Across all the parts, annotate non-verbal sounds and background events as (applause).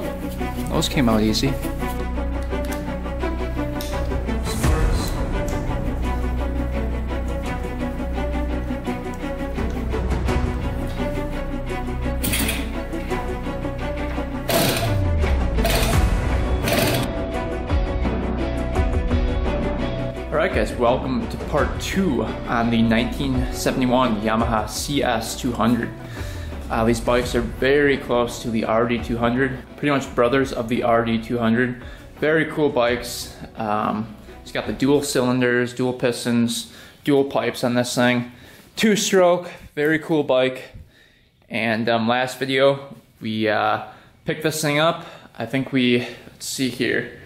Those came out easy. Alright guys, welcome to part two on the 1971 Yamaha CS200. Uh, these bikes are very close to the RD200, pretty much brothers of the RD200. Very cool bikes. Um, it's got the dual cylinders, dual pistons, dual pipes on this thing. Two stroke, very cool bike. And um, last video, we uh, picked this thing up. I think we, let's see here.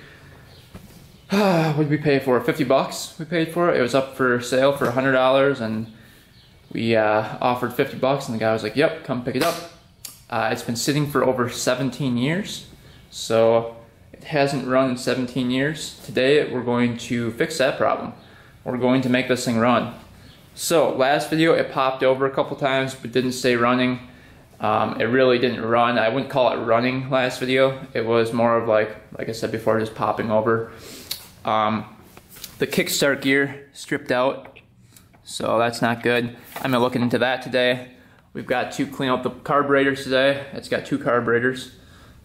(sighs) what did we pay for? 50 bucks we paid for it. It was up for sale for $100 and we uh, offered 50 bucks and the guy was like, yep, come pick it up. Uh, it's been sitting for over 17 years. So it hasn't run in 17 years. Today we're going to fix that problem. We're going to make this thing run. So last video it popped over a couple times but didn't stay running. Um, it really didn't run. I wouldn't call it running last video. It was more of like, like I said before, just popping over. Um, the kickstart gear stripped out, so that's not good. I'm gonna looking into that today. We've got to clean out the carburetors today. It's got two carburetors,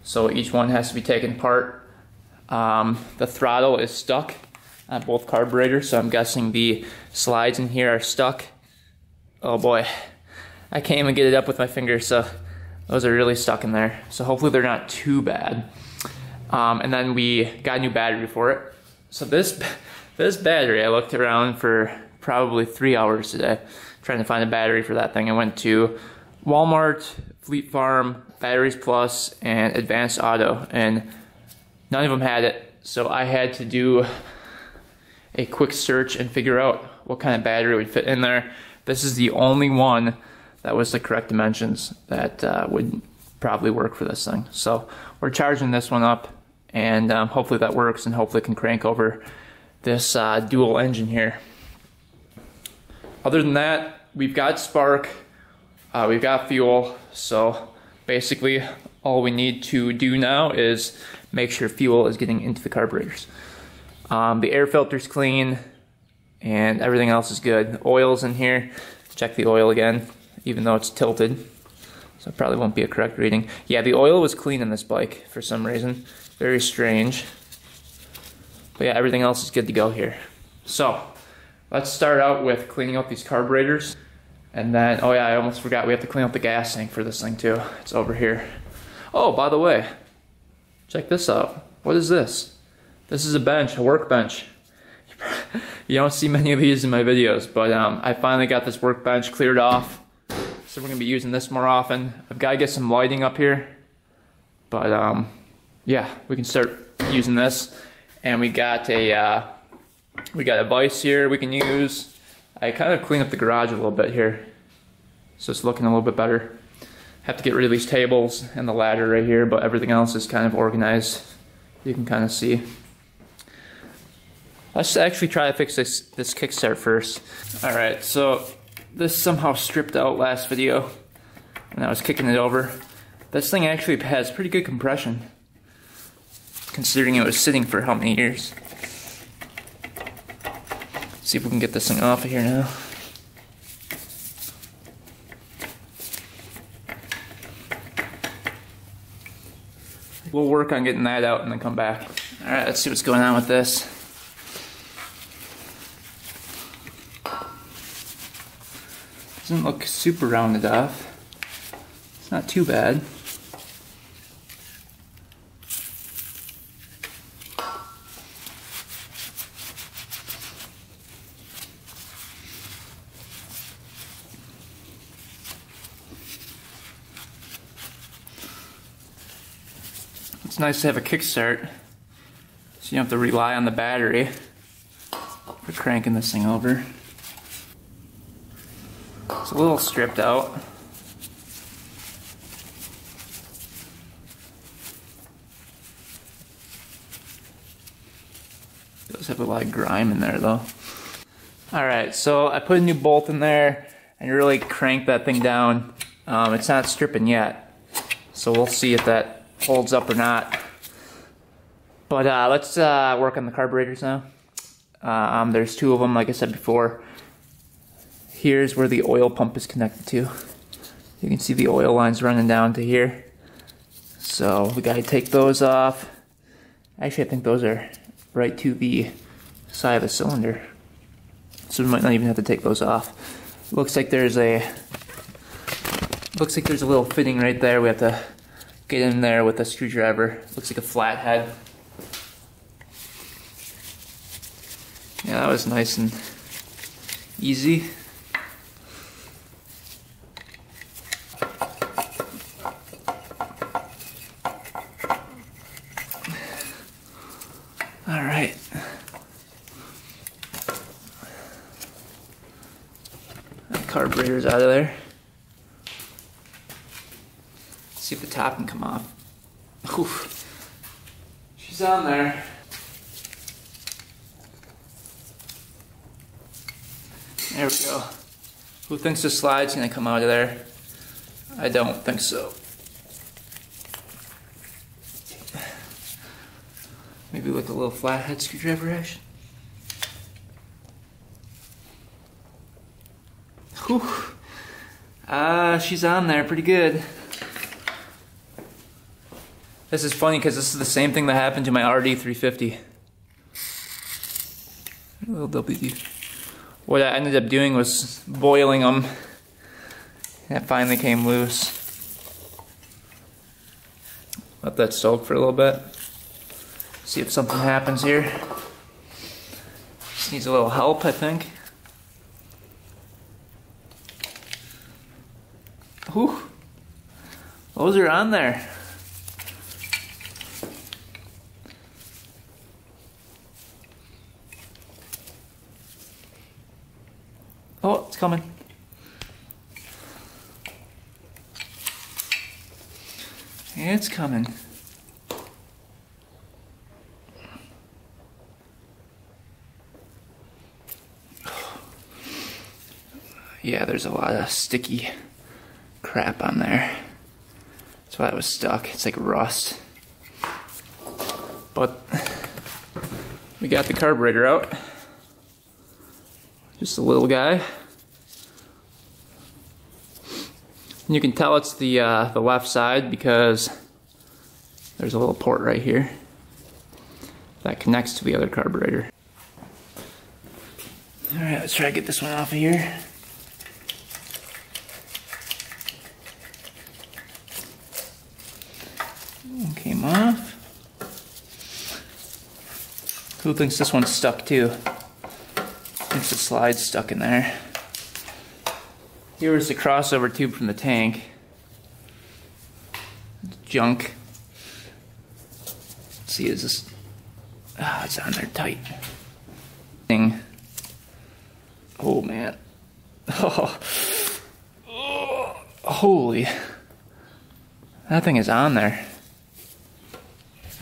so each one has to be taken apart. Um, the throttle is stuck on both carburetors, so I'm guessing the slides in here are stuck. Oh boy, I can't even get it up with my fingers, so those are really stuck in there. So hopefully they're not too bad. Um, and then we got a new battery for it. So this (laughs) this battery, I looked around for probably three hours today trying to find a battery for that thing. I went to Walmart, Fleet Farm, Batteries Plus, and Advanced Auto, and none of them had it. So I had to do a quick search and figure out what kind of battery would fit in there. This is the only one that was the correct dimensions that uh, would probably work for this thing. So we're charging this one up and um, hopefully that works and hopefully can crank over this uh, dual engine here. Other than that, we've got spark, uh, we've got fuel, so basically all we need to do now is make sure fuel is getting into the carburetors. Um, the air filter's clean and everything else is good. Oil's in here, check the oil again, even though it's tilted. So it probably won't be a correct reading. Yeah, the oil was clean in this bike for some reason. Very strange. But yeah, everything else is good to go here. So, let's start out with cleaning out these carburetors. And then, oh yeah, I almost forgot, we have to clean out the gas tank for this thing too. It's over here. Oh, by the way, check this out. What is this? This is a bench, a workbench. (laughs) You don't see many of these in my videos, but um, I finally got this workbench cleared off. So we're gonna be using this more often. I've gotta get some lighting up here, but um, yeah, we can start using this. And we got a uh, we got a vise here we can use. I kind of cleaned up the garage a little bit here, so it's looking a little bit better. Have to get rid of these tables and the ladder right here, but everything else is kind of organized. You can kind of see. Let's actually try to fix this this kickstart first. All right, so this somehow stripped out last video, and I was kicking it over. This thing actually has pretty good compression considering it was sitting for how many years. See if we can get this thing off of here now. We'll work on getting that out and then come back. Alright, let's see what's going on with this. Doesn't look super rounded off. It's not too bad. Nice to have a kickstart so you don't have to rely on the battery for cranking this thing over. It's a little stripped out. does have a lot of grime in there though. Alright, so I put a new bolt in there and really crank that thing down. Um, it's not stripping yet, so we'll see if that holds up or not. But uh, let's uh, work on the carburetors now. Uh, um, there's two of them, like I said before. Here's where the oil pump is connected to. You can see the oil lines running down to here. So we gotta take those off. Actually, I think those are right to the side of the cylinder. So we might not even have to take those off. Looks like there's a looks like there's a little fitting right there. We have to get in there with a screwdriver. Looks like a flathead. Yeah, that was nice and easy. All right. Carburetor's out of there. See if the top can come off. Oof. She's on there. There we go. Who thinks the slide's gonna come out of there? I don't think so. Maybe with a little flathead screwdriver action. Whew. Ah, uh, she's on there pretty good. This is funny because this is the same thing that happened to my RD350. Little WD. What I ended up doing was boiling them. It finally came loose. Let that soak for a little bit. See if something happens here. Just needs a little help, I think. Whew. Those are on there. Coming. It's coming. (sighs) Yeah, there's a lot of sticky crap on there. That's why it was stuck. It's like rust. But we got the carburetor out. Just a little guy. And you can tell it's the, uh, the left side because there's a little port right here that connects to the other carburetor. Alright, let's try to get this one off of here. Came off. Who thinks this one's stuck too? Thinks the slide's stuck in there. Here's the crossover tube from the tank. Junk. Let's see, is this... Ah, oh, it's on there tight. Thing. Oh, man. Oh. (laughs) oh. Holy. That thing is on there.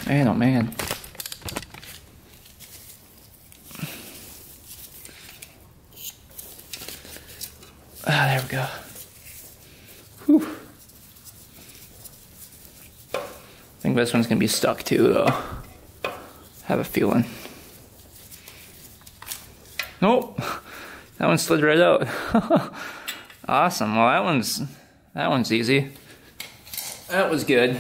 Man, oh man. Ah, there we go. Whew. I think this one's gonna be stuck too, though. Have a feeling. Nope, that one slid right out. (laughs) awesome. Well, that one's that one's easy. That was good.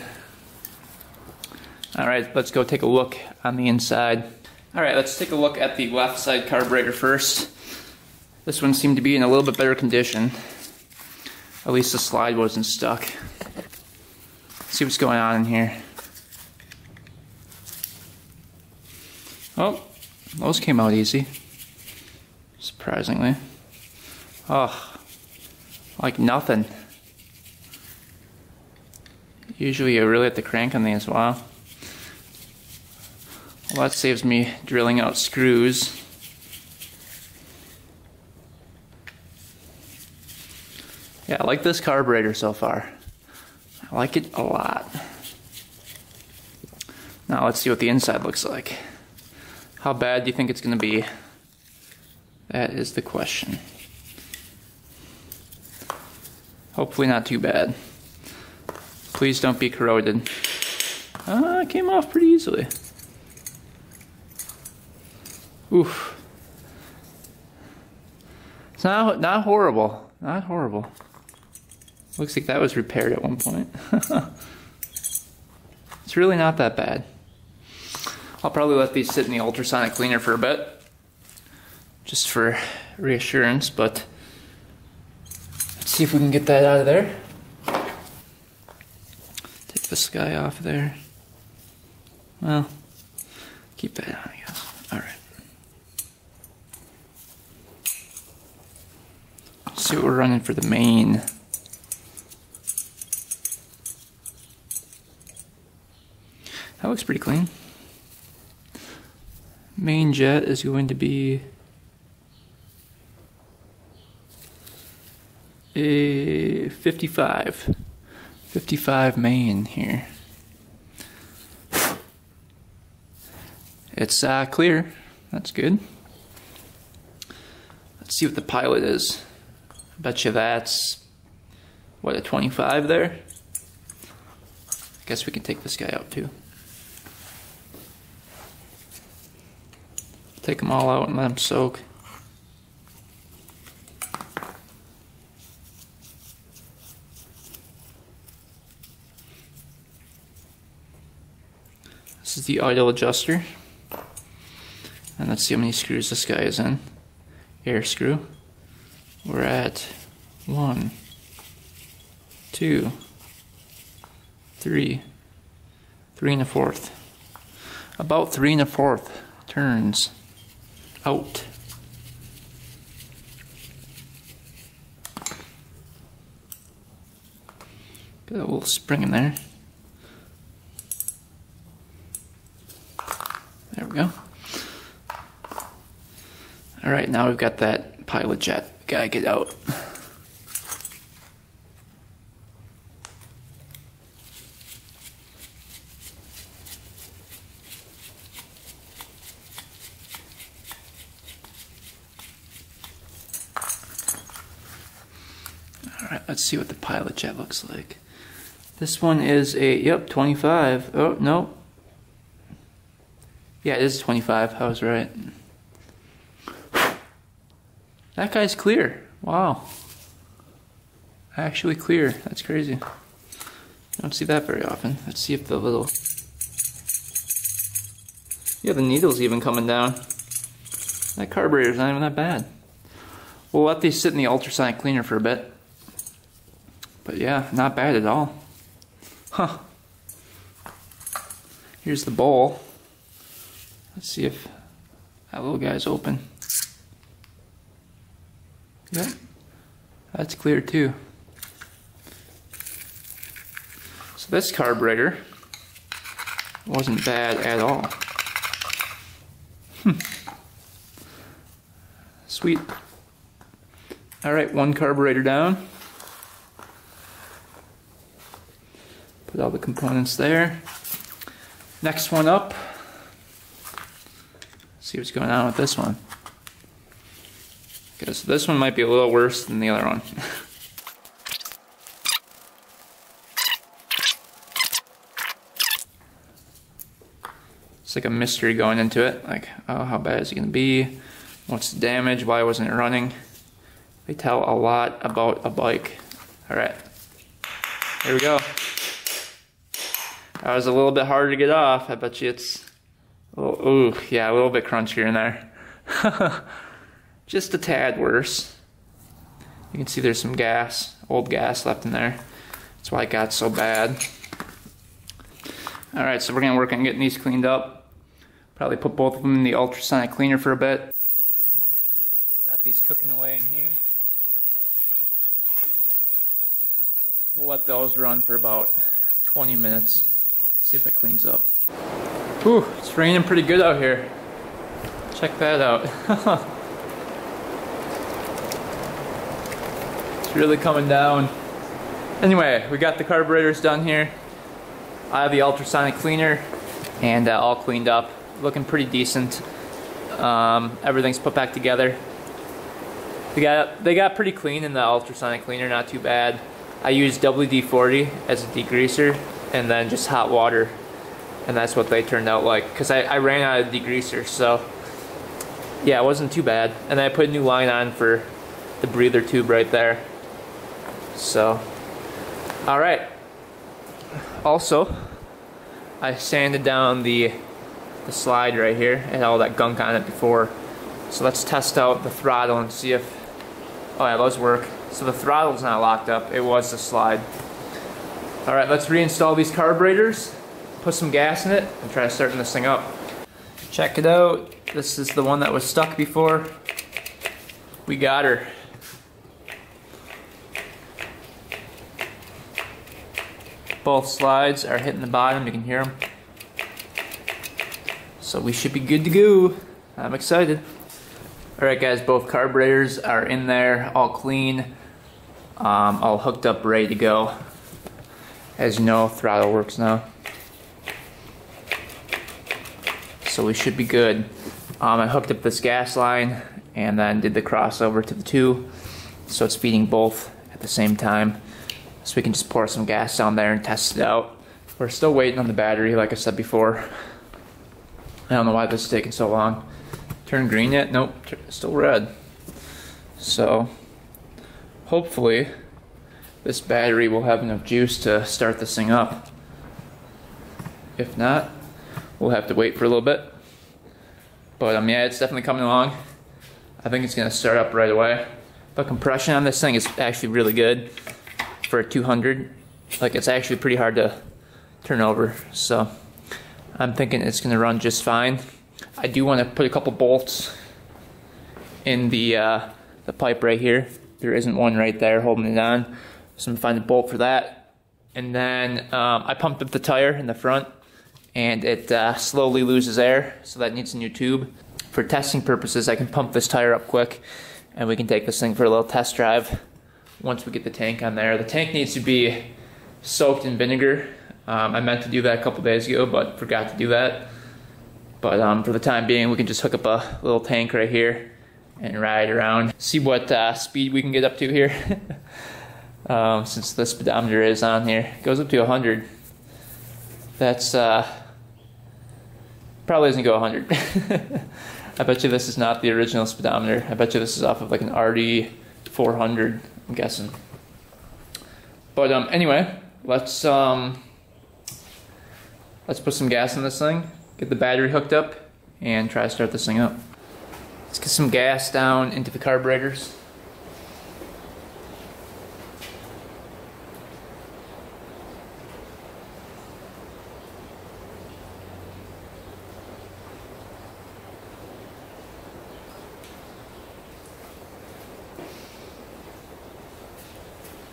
All right, let's go take a look on the inside. All right, let's take a look at the left side carburetor first. This one seemed to be in a little bit better condition. At least the slide wasn't stuck. Let's see what's going on in here. Oh, those came out easy. Surprisingly. Oh, like nothing. Usually you really have to crank on these, wow. Well, that saves me drilling out screws. Yeah, I like this carburetor so far. I like it a lot. Now let's see what the inside looks like. How bad do you think it's going to be? That is the question. Hopefully not too bad. Please don't be corroded. Uh, came off pretty easily. Oof. It's not, not horrible. Not horrible. Looks like that was repaired at one point. (laughs) it's really not that bad. I'll probably let these sit in the ultrasonic cleaner for a bit. Just for reassurance, but let's see if we can get that out of there. Take this guy off there. Well, keep that on, I guess. All right. see what we're running for the main. That looks pretty clean. Main jet is going to be a 55. 55 main here. It's uh, clear. That's good. Let's see what the pilot is. I bet you that's, what, a 25 there? I guess we can take this guy out too. Take them all out and let them soak. This is the idle adjuster. And let's see how many screws this guy is in. Air screw. We're at one, two, three, three and a fourth. About three and a fourth turns out. Got a little spring in there. There we go. All right, now we've got that pilot jet. Gotta get out. Alright, let's see what the pilot jet looks like. This one is a, yep, 25. Oh, no. Yeah, it is 25. I was right. That guy's clear. Wow. Actually clear. That's crazy. Don't see that very often. Let's see if the little... Yeah, the needle's even coming down. That carburetor's not even that bad. We'll let these sit in the ultrasonic cleaner for a bit. But yeah, not bad at all. Huh. Here's the bowl. Let's see if that little guy's open. Yep, that's clear too. So this carburetor wasn't bad at all. Hmm. Sweet. All right, one carburetor down. Put all the components there. Next one up. See what's going on with this one. Okay, so this one might be a little worse than the other one. (laughs) it's like a mystery going into it. Like, oh, how bad is it going to be? What's the damage? Why wasn't it running? They tell a lot about a bike. All right, here we go. That was a little bit harder to get off. I bet you it's, little, ooh, yeah, a little bit crunchier in there. (laughs) Just a tad worse. You can see there's some gas, old gas left in there. That's why it got so bad. All right, so we're gonna work on getting these cleaned up. Probably put both of them in the ultrasonic cleaner for a bit. Got these cooking away in here. We'll let those run for about 20 minutes. See if it cleans up. Whew, it's raining pretty good out here. Check that out. (laughs) it's really coming down. Anyway, we got the carburetors done here. I have the ultrasonic cleaner and uh, all cleaned up. Looking pretty decent. Um, everything's put back together. They got, they got pretty clean in the ultrasonic cleaner, not too bad. I used WD-40 as a degreaser and then just hot water. And that's what they turned out like because I, I ran out of degreaser so yeah it wasn't too bad. And I put a new line on for the breather tube right there. So all right also I sanded down the the slide right here. Had all that gunk on it before. So let's test out the throttle and see if oh yeah those work. So the throttle's not locked up. It was the slide all right let's reinstall these carburetors put some gas in it and try starting this thing up. Check it out. This is the one that was stuck before. We got her. Both slides are hitting the bottom, you can hear them. So we should be good to go. I'm excited. Alright guys, both carburetors are in there, all clean, um, all hooked up, ready to go. As you know, throttle works now. so we should be good. Um, I hooked up this gas line and then did the crossover to the two, so it's feeding both at the same time. So we can just pour some gas down there and test it out. We're still waiting on the battery, like I said before. I don't know why this is taking so long. Turn green yet? Nope, still red. So, hopefully, this battery will have enough juice to start this thing up. If not, we'll have to wait for a little bit. But um, yeah, it's definitely coming along. I think it's gonna start up right away. The compression on this thing is actually really good for a 200. Like it's actually pretty hard to turn over. So I'm thinking it's gonna run just fine. I do wanna put a couple bolts in the, uh, the pipe right here. There isn't one right there holding it on. So I'm gonna find a bolt for that. And then um, I pumped up the tire in the front and it uh, slowly loses air, so that needs a new tube. For testing purposes, I can pump this tire up quick, and we can take this thing for a little test drive once we get the tank on there. The tank needs to be soaked in vinegar. Um, I meant to do that a couple days ago, but forgot to do that. But um, for the time being, we can just hook up a little tank right here and ride around. See what uh, speed we can get up to here. (laughs) um, since the speedometer is on here. It goes up to 100. That's uh, probably doesn't go 100. (laughs) I bet you this is not the original speedometer. I bet you this is off of like an RD 400, I'm guessing. But um, anyway, let's um, let's put some gas in this thing, get the battery hooked up, and try to start this thing up. Let's get some gas down into the carburetors.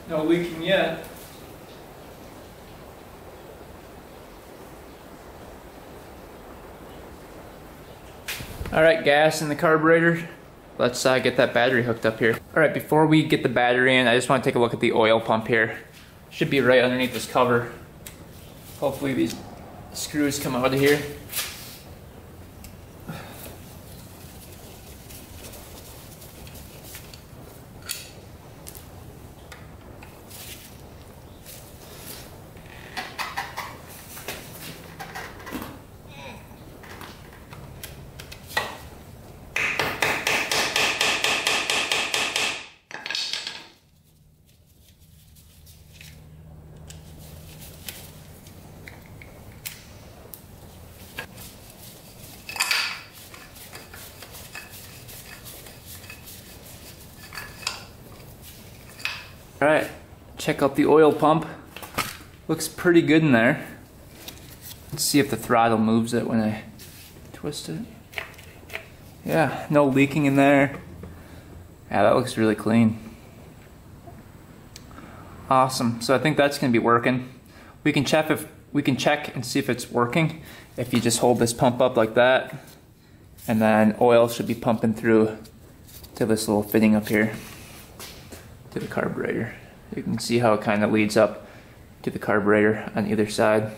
No leaking yet. All right, gas in the carburetor. Let's uh, get that battery hooked up here. All right, before we get the battery in, I just want to take a look at the oil pump here. Should be right underneath this cover. Hopefully these screws come out of here. All right, check out the oil pump. Looks pretty good in there. Let's see if the throttle moves it when I twist it. Yeah, no leaking in there. Yeah, that looks really clean. Awesome. So I think that's going to be working. We can check if we can check and see if it's working. If you just hold this pump up like that, and then oil should be pumping through to this little fitting up here to the carburetor. You can see how it kind of leads up to the carburetor on either side.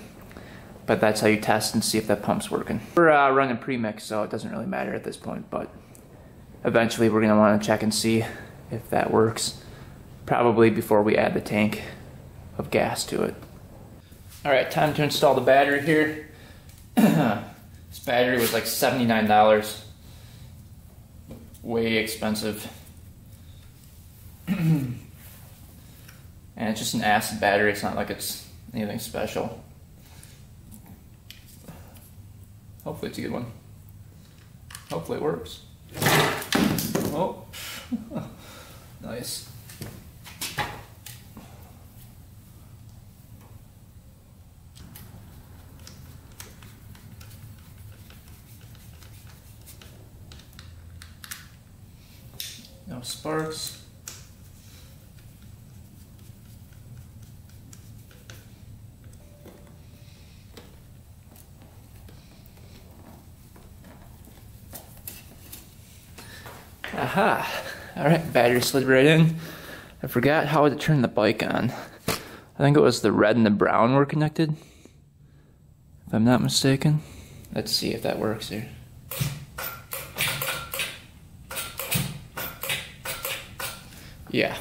But that's how you test and see if that pump's working. We're uh, running premix, so it doesn't really matter at this point, but eventually we're gonna wanna check and see if that works. Probably before we add the tank of gas to it. All right, time to install the battery here. (clears throat) this battery was like $79. Way expensive. (clears throat) and it's just an acid battery, it's not like it's anything special. Hopefully it's a good one. Hopefully it works. Oh, (laughs) nice. No sparks. Aha! Alright, battery slid right in. I forgot how to turn the bike on. I think it was the red and the brown were connected. If I'm not mistaken. Let's see if that works here. Yeah,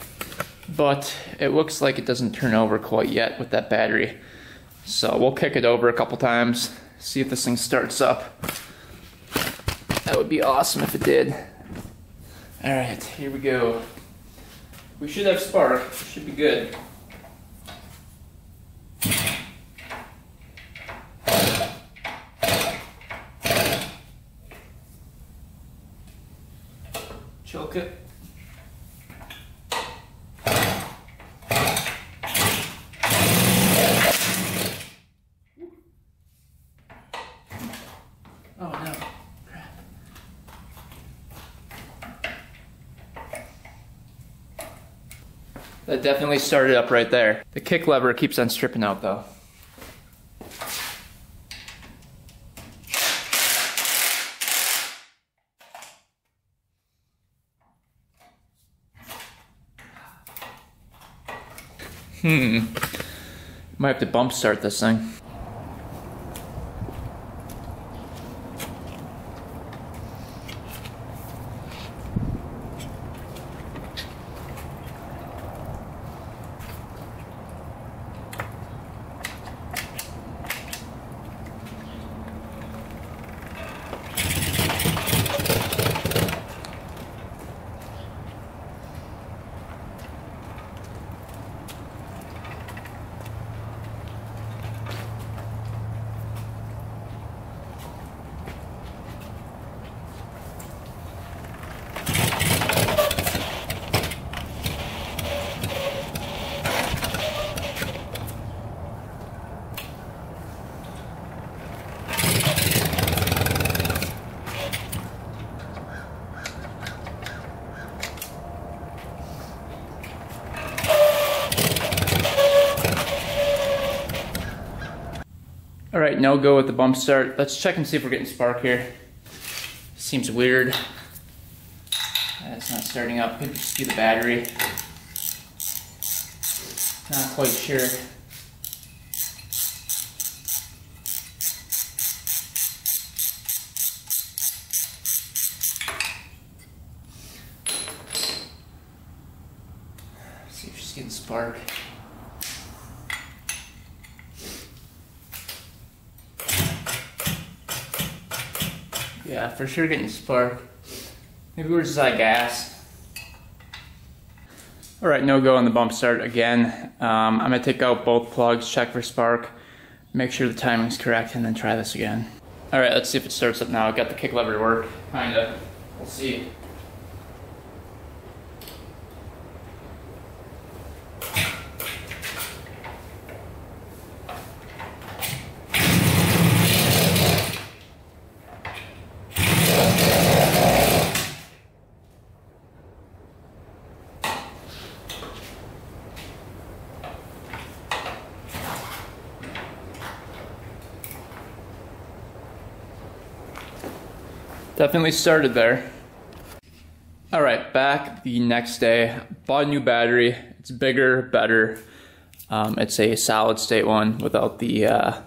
but it looks like it doesn't turn over quite yet with that battery. So we'll kick it over a couple times, see if this thing starts up. That would be awesome if it did. All right, here we go. We should have spark, should be good. Choke it. Oh no. Crap. That definitely started up right there. The kick lever keeps on stripping out though. Hmm. Might have to bump start this thing. Right, no go with the bump start. Let's check and see if we're getting spark here. Seems weird. It's not starting up. Could just be the battery. Not quite sure. See if she's getting spark. Yeah, for sure getting spark. Maybe we're just out of gas. All right, no go on the bump start again. Um, I'm gonna take out both plugs, check for spark, make sure the timing's correct, and then try this again. All right, let's see if it starts up now. I've got the kick lever to work, kinda. We'll see. Definitely started there. All right, back the next day. Bought a new battery. It's bigger, better. Um, it's a solid state one without the. Uh,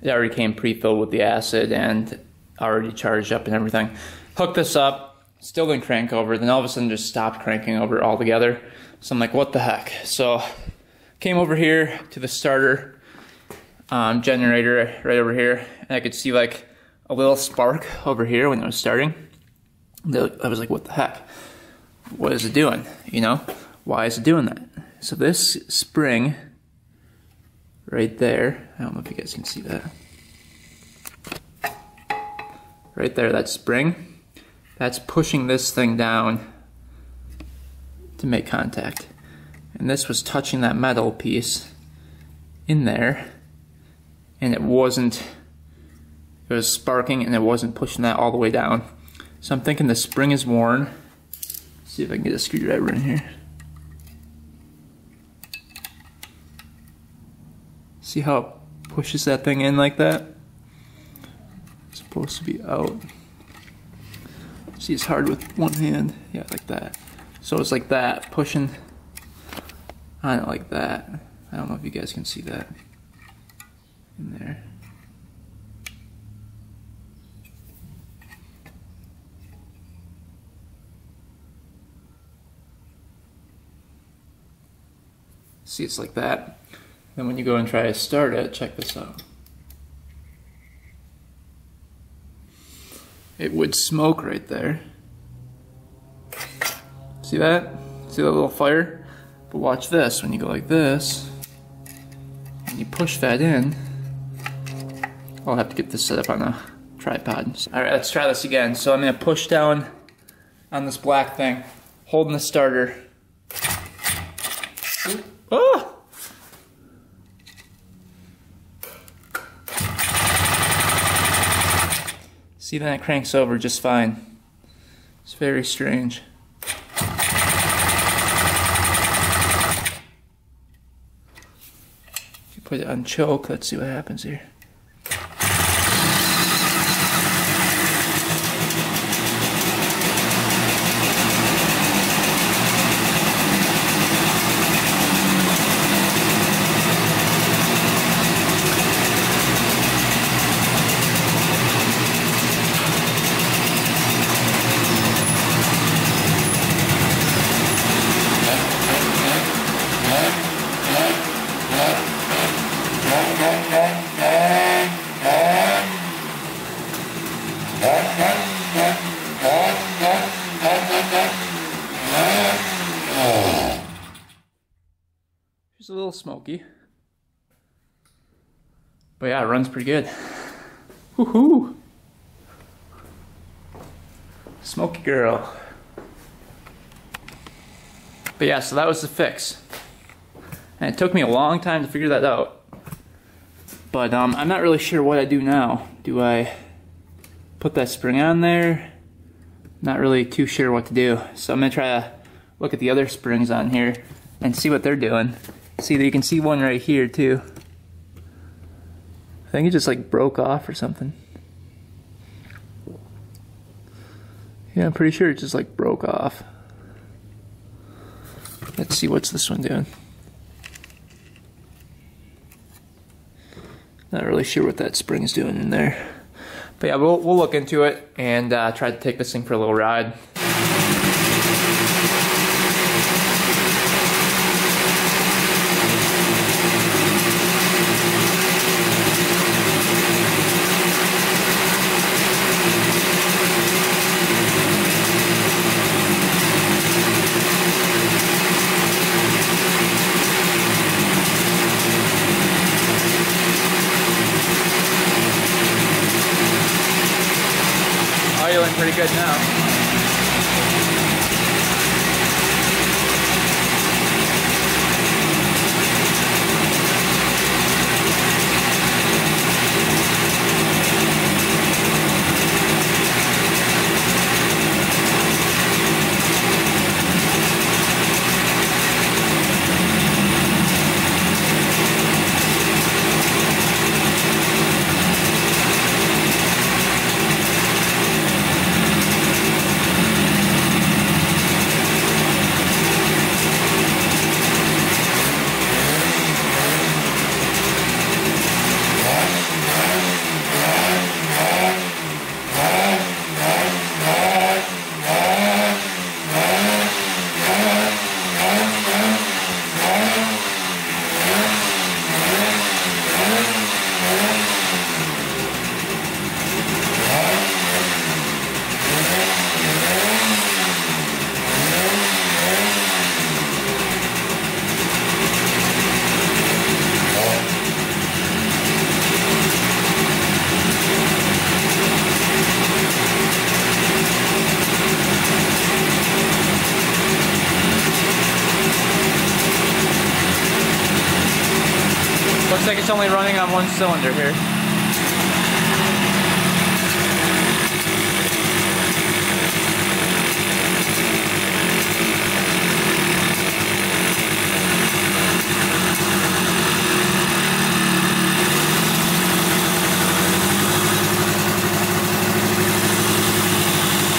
it already came pre-filled with the acid and already charged up and everything. Hooked this up. Still didn't crank over. Then all of a sudden, just stopped cranking over altogether. So I'm like, what the heck? So came over here to the starter. um, generator right over here. And I could see like a little spark over here when it was starting. I was like, what the heck? What is it doing? You know, why is it doing that? So this spring right there, I don't know if you guys can see that. Right there, that spring, that's pushing this thing down to make contact. And this was touching that metal piece in there and it wasn't it was sparking and it wasn't pushing that all the way down. So I'm thinking the spring is worn. Let's see if I can get a screwdriver in here. See how it pushes that thing in like that? It's supposed to be out. See, it's hard with one hand. Yeah, like that. So it's like that, pushing on it like that. I don't know if you guys can see that in there. See, it's like that. Then when you go and try to start it, check this out. It would smoke right there. See that? See that little fire? But watch this, when you go like this, and you push that in, I'll have to get this set up on a tripod. All right, let's try this again. So I'm gonna push down on this black thing, holding the starter. Oh! See that cranks over just fine. It's very strange. You put it on choke, let's see what happens here. She's a little smoky. But yeah, it runs pretty good. Woohoo! Smoky girl. But yeah, so that was the fix. And it took me a long time to figure that out. But um, I'm not really sure what I do now. Do I put that spring on there? Not really too sure what to do. So I'm gonna try to look at the other springs on here and see what they're doing. See, that you can see one right here too. I think it just like broke off or something. Yeah, I'm pretty sure it just like broke off. Let's see what's this one doing. Not really sure what that spring is doing in there. But yeah, we'll, we'll look into it and uh, try to take this thing for a little ride. One cylinder here.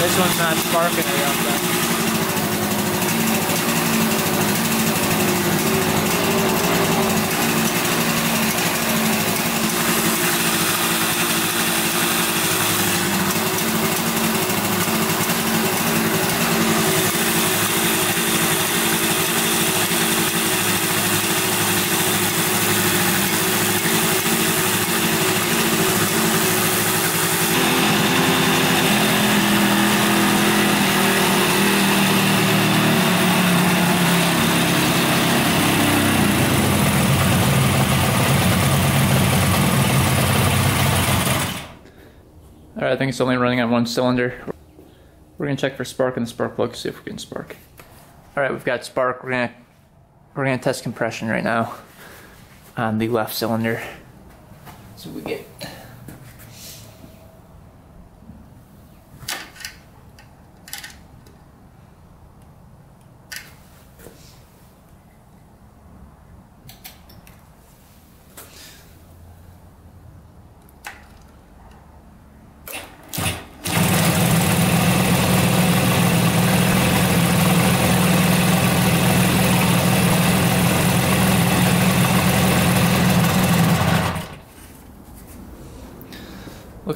This one's not sparking enough though. Think it's only running on one cylinder. We're gonna check for spark in the spark plug, see if we can spark. Alright, we've got spark. We're gonna we're gonna test compression right now on the left cylinder. So we get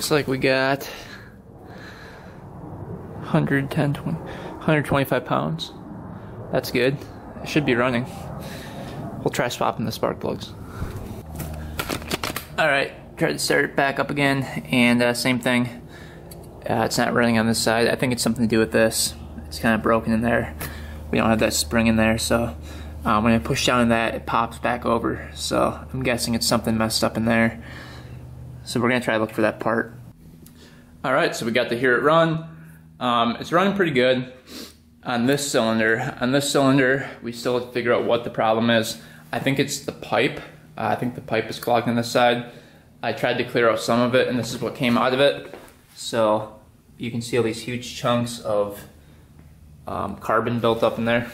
Looks like we got 110, 20, 125 pounds. That's good. It should be running. We'll try swapping the spark plugs. Alright, try to start it back up again, and uh, same thing. Uh, it's not running on this side. I think it's something to do with this. It's kind of broken in there. We don't have that spring in there, so um, when I push down on that, it pops back over. So I'm guessing it's something messed up in there. So we're gonna try to look for that part. All right, so we got to hear it run. Um, it's running pretty good on this cylinder. On this cylinder, we still have to figure out what the problem is. I think it's the pipe. Uh, I think the pipe is clogged on this side. I tried to clear out some of it and this is what came out of it. So you can see all these huge chunks of um, carbon built up in there.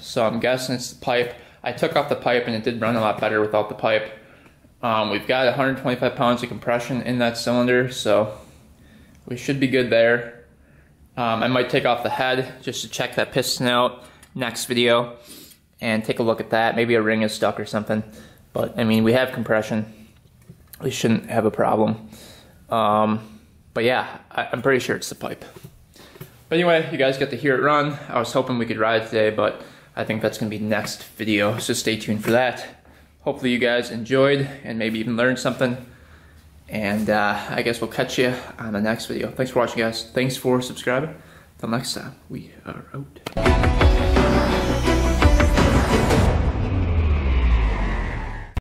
So I'm guessing it's the pipe. I took off the pipe and it did run a lot better without the pipe. Um, we've got 125 pounds of compression in that cylinder, so we should be good there. Um, I might take off the head just to check that piston out next video and take a look at that. Maybe a ring is stuck or something. But I mean, we have compression. We shouldn't have a problem. Um, but yeah, I, I'm pretty sure it's the pipe. But anyway, you guys get to hear it run. I was hoping we could ride today, but I think that's gonna be next video, so stay tuned for that. Hopefully you guys enjoyed and maybe even learned something. And uh, I guess we'll catch you on the next video. Thanks for watching, guys. Thanks for subscribing. Till next time, we are out.